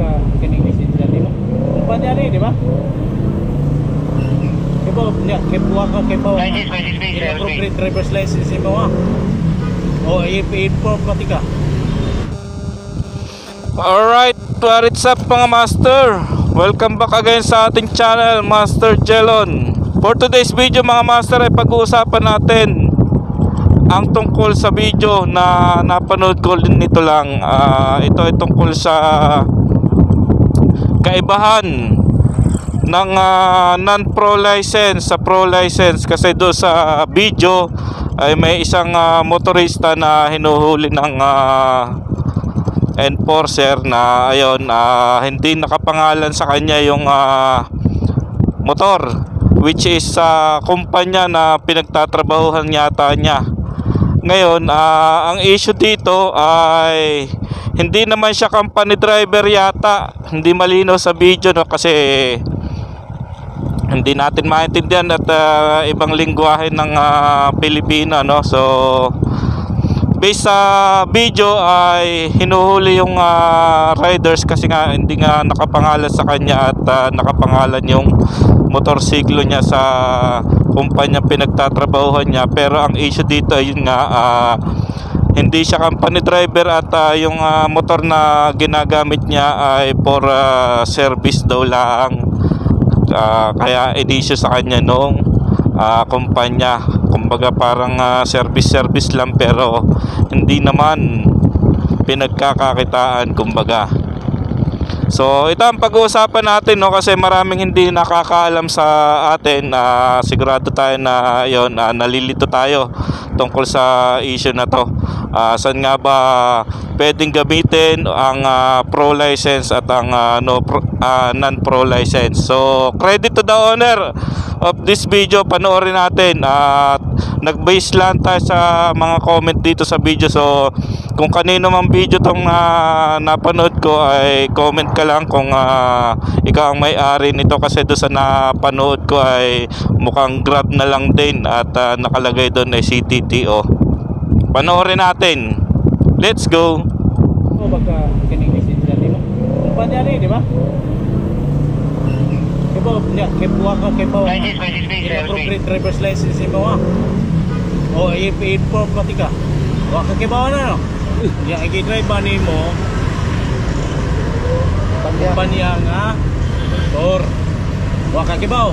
ka kining lisensya di ba? Kumpanya ni, di ba? Kibo, niya, kibo ka, kibo. Inappropriate driver's license mo ha. O, i-inform pati ka. Alright, what's up mga master? Welcome back again sa ating channel, Master Jelon. For today's video mga master ay pag-uusapan natin ang tungkol sa video na napanood ko din nito lang. Ah, ito ay tungkol sa kaibahan ng ah, non-pro license sa pro license. Kasi do sa video ay may isang ah, motorista na hinuhuli ng ah, enforcer na ayun ah, hindi nakapangalan sa kanya yung ah, motor which is sa kumpanya na pinagtatrabahuhan yata niya. Ngayon ah, ang issue dito ay hindi naman siya company driver yata. Hindi malinaw sa video no? Kasi hindi natin maintindihan at ah, ibang lingwahe ng ah, Pilipino no? So based sa video ay hinuhuli yung ah, riders kasi nga hindi nga nakapangalan sa kanya at ah, nakapangalan yung motorsiklo niya sa kumpanya pinagtatrabahuhan niya. Pero ang issue dito ay yun nga ah, hindi siya company driver at ah, yung ah, motor na ginagamit niya ay for ah, service daw lang. Ah, kaya in-issue sa kanya noong ah, kumpanya. Kumbaga parang ah, service service lang pero hindi naman pinagkakakitaan kumbaga So ito ang pag-uusapan natin no kasi maraming hindi nakakaalam sa atin na sigurado tayo na yon nalilito tayo tungkol sa issue na to. Ah, saan nga ba pwedeng gamitin ang ah, pro license at ang ah, no pro, ah, non pro license. So credit to the owner of this video panoorin natin at nag-base lang tayo sa mga comment dito sa video. So kung kanino mang video tong ah, napanood ko ay comment ka lang kung ah, ikaw ang may-ari nito. Kasi doon sa napanood ko ay mukhang grab na lang din at ah, nakalagay doon ay CTTO panoorin natin. Let's go. O, baka kining lisensya di ba? Kumpanya ni, di ba? Kibo, niya, kibo ka, driver, Inappropriate driver's license mo ha. O, i-inform pati ka. Wa ka kibaw na no? Ya, i-drive ba ni mo? Kumpanya nga. Motor. Wa ka kibaw.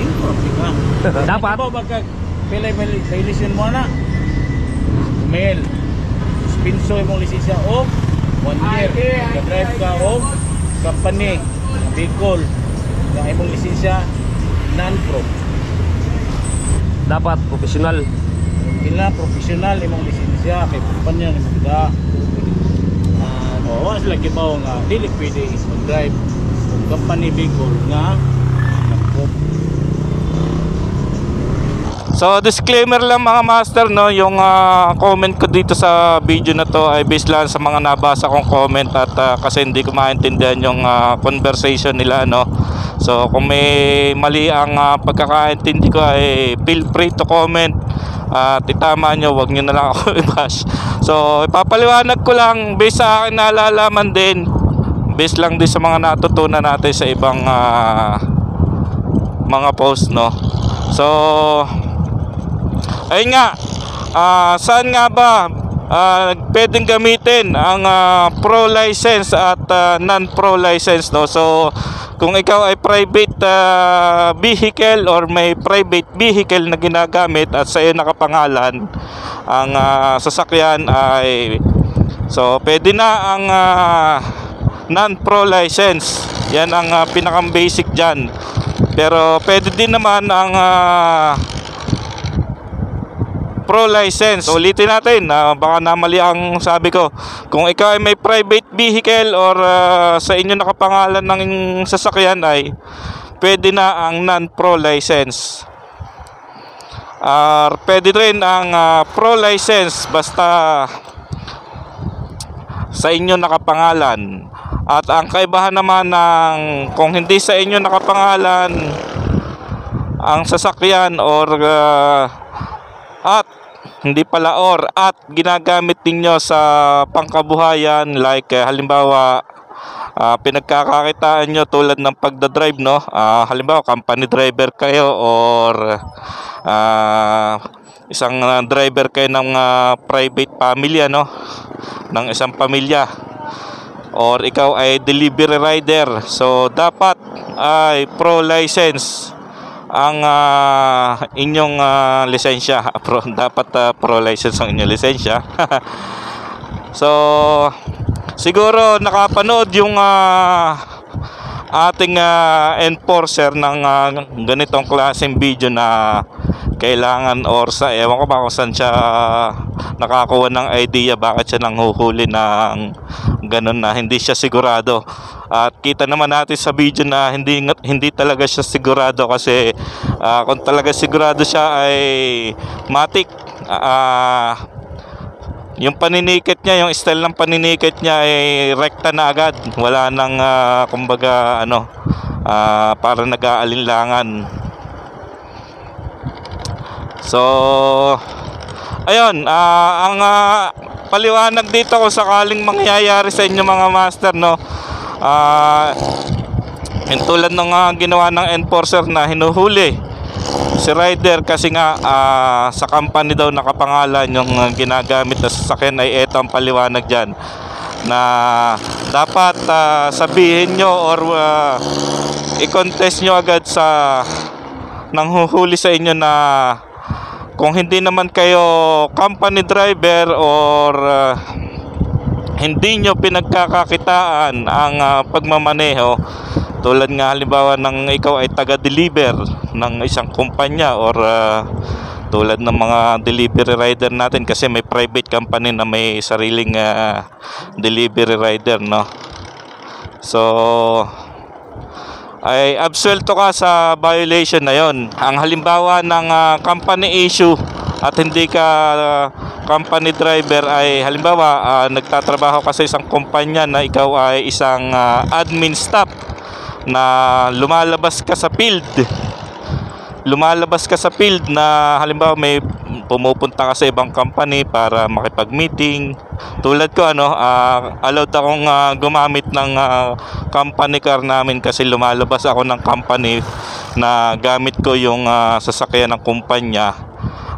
Inform ka. Dapat. Kibaw baka pilay may lisense mo na. Mail. Spinso imong lisensya o one year. Ka-drive ka o company. Bicol. Nga imong lisensya non-pro. dapat profesional Ila profesional imong lisensya kay kumpanya ni mga Ah, Oo, oh, sila kibaw nga dili pwede mag-drive kung company Bicol nga So disclaimer lang mga master no, yung ah, comment ko dito sa video na to ay based lang sa mga nabasa kong comment at ah, kasi hindi ko maintindihan yung ah, conversation nila no. So kung may mali ang ah, pagkakaintindi ko ay feel free to comment at itama nyo, wag nyo na lang ako i-bash. So ipapaliwanag ko lang based sa akin nalalaman din based lang din sa mga natutunan natin sa ibang ah, mga post no. So ayun nga ah, saan nga ba ah, pwedeng gamitin ang ah, pro license at ah, non pro license no so kung ikaw ay private ah, vehicle or may private vehicle na ginagamit at sa iyo nakapangalan ang ah, sasakyan ay so pwede na ang ah, non pro license. Yan ang ah, pinakang basic dyan. Pero pwede din naman ang ah, pro license. Ulitin natin, ah, baka namali ang sabi ko. Kung ikaw ay may private vehicle or ah, sa inyo nakapangalan ng sasakyan ay pwede na ang non-pro license. Ah, pwede rin ang ah, pro license basta sa inyo nakapangalan. At ang kaibahan naman ng kung hindi sa inyo nakapangalan ang sasakyan or ah, at hindi pala or at ginagamit ninyo sa pangkabuhayan like eh, halimbawa ah, pinagkakakitaan nyo tulad ng pagdadrive no? Ah, halimbawa company driver kayo or ah, isang ah, driver kayo ng ah, private family ano ng isang pamilya. Or ikaw ay delivery rider. So dapat ay pro license ang ah, inyong ah, lisensya. Pro dapat ah, pro license ang inyong lisensya. So siguro nakapanood yung ah, ating ah, enforcer ng ah, ganitong klaseng video na kailangan or sa ewan ko ba kung saan siya nakakuha ng idea bakit siya nang huhuli ng ganun na hindi siya sigurado at kita naman natin sa video na hindi hindi talaga siya sigurado kasi ah, kung talaga sigurado siya ay matik ah yung paninikit niya, yung style ng paninikit niya ay rekta na agad. Wala nang ah, kumbaga ano, ah, para nag-aalinlangan. So, ayun, ah, ang ah, paliwanag dito kung sakaling mangyayari sa inyo mga master, no, yung tulad ng ah, ginawa ng enforcer na hinuhuli si rider kasi nga ah, sa company daw nakapangalan yung ah, ginagamit na sasakyan ay eto ang paliwanag dyan na dapat ah, sabihin nyo or ah, i-contest nyo agad sa nang huhuli sa inyo na kung hindi naman kayo company driver or ah, hindi nyo pinagkakakitaan ang ah, pagmamaneho tulad nga halimbawa ng ikaw ay taga-deliver ng isang kumpanya or ah, tulad ng mga delivery rider natin kasi may private company na may sariling ah, delivery rider no? So ay absuelto ka sa violation na yon. Ang halimbawa ng ah, company issue at hindi ka ah, company driver ay halimbawa ah, nagtatrabaho ka sa isang kumpanya na ikaw ay isang ah, admin staff na lumalabas ka sa field lumalabas ka sa field na halimbawa may pumupunta ka sa ibang company para makipag-meeting. Tulad ko ano ah, allowed akong ah, gumamit ng ah, company car namin kasi lumalabas ako ng company na gamit ko yung ah, sasakyan ng kumpanya.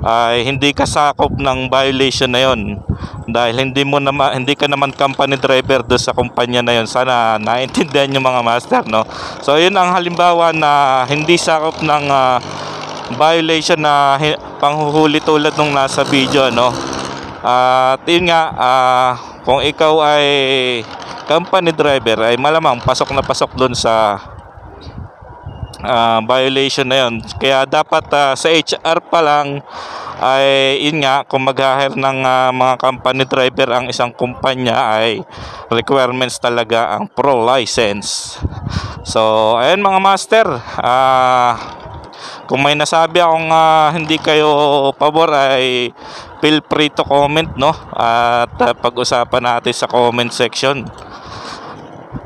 Ay hindi kasakop ng violation na yon dahil hindi mo naman hindi ka naman company driver do sa kumpanya na yon sana naintindihan yung mga master no? So yun ang halimbawa na hindi sakop ng ah, violation na panghuhuli tulad nung nasa video no at yun nga ah, kung ikaw ay company driver ay malamang pasok na pasok doon sa ah, violation na yun. Kaya dapat ah, sa HR pa lang ay yun nga kung mag-hire ng ah, mga company driver ang isang kumpanya ay requirements talaga ang pro license. So, ayun mga master, ah kung may nasabi akong ah, hindi kayo pabor ay feel free to comment no? At ah, pag-usapan natin sa comment section.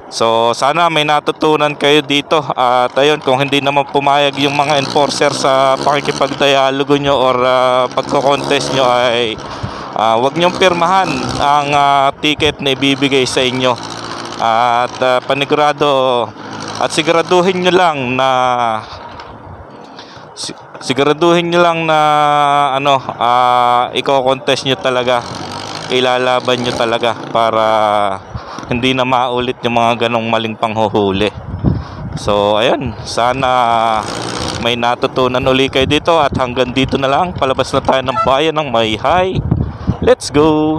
So sana may natutunan kayo dito. At ayun kung hindi naman pumayag yung mga enforcer sa pakikipagdialogo nyo or uh, pagko-contest nyo ay ah, wag nyong pirmahan ang ah, ticket na ibibigay sa inyo. At ah, panigurado at siguraduhin nyo lang na siguraduhin nyo lang na ano ah iko-contest nyo talaga. Ilalaban nyo talaga para hindi na maulit yung mga ganong maling panghuhuli. So ayun. Sana may natutunan uli kayo dito at hanggang dito na lang. Palabas na tayo ng bayan ng Mayhay. Let's go